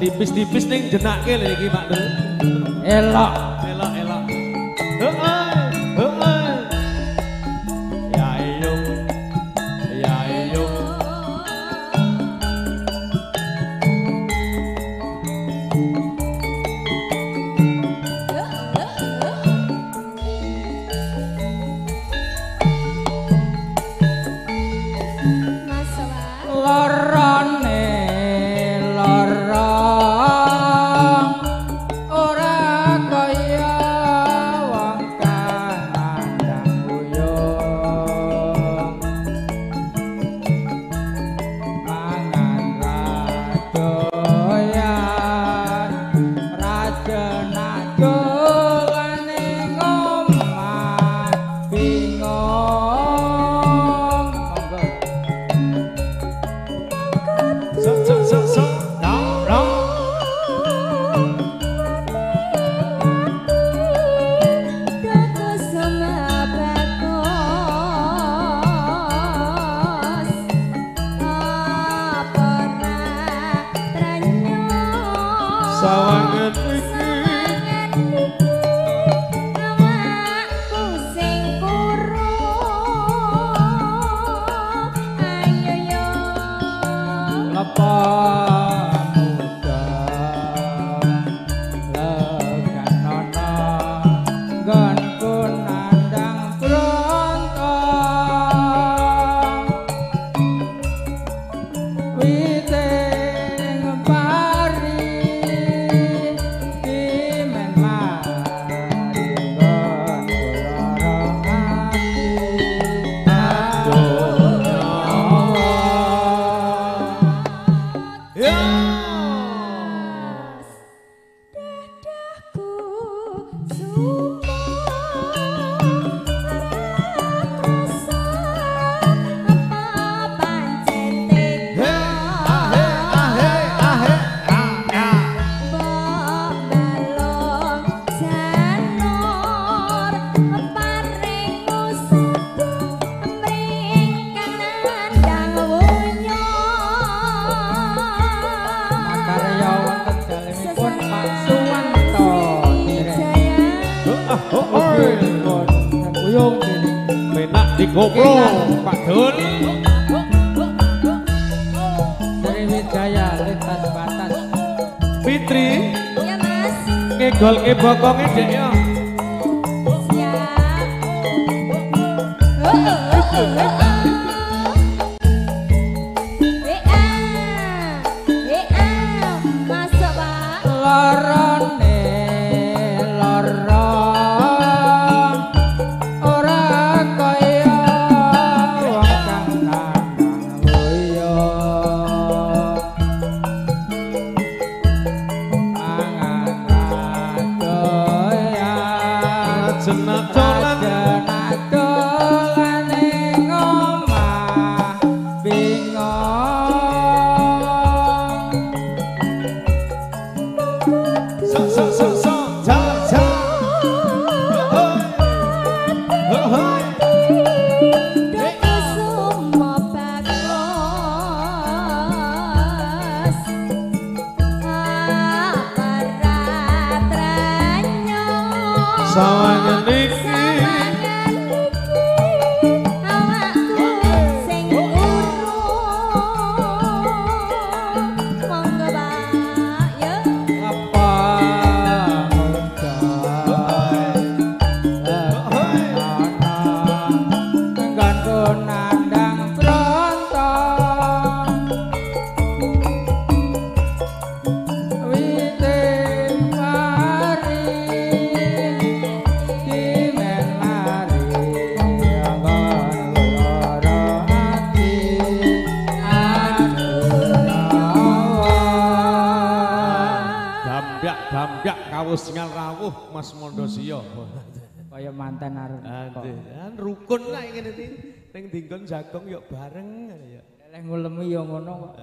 tipis-tipis ning jenake lho iki Pak. Elok elok. sawang so oh, oh. Uyung dene Penak digopro Pak Dul. Sriwijaya lintas batas Fitri ngegolke bokonge Dek yo. lorone and I don't sao anh anh leave. Dambyak kawus singal rawuh Mas Mondosio. Kaya mantan arep kan rukun lah ngene iki. Ning dinggon jagong yuk bareng ya. Leleh ngulemi ya ngono kok.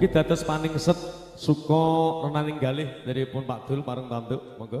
Mugi dados paning set suka renaning galih dari pun Pak Dul pareng tantuk. Monggo.